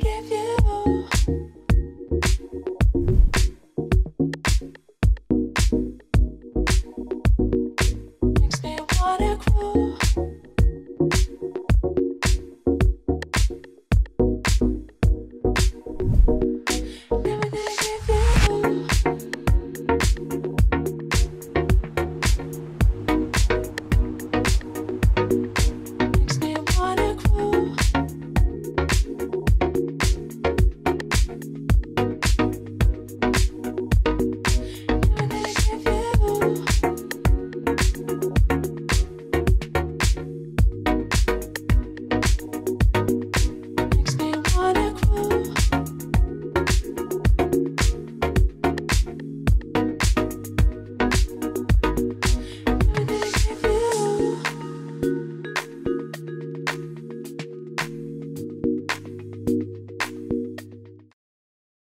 give you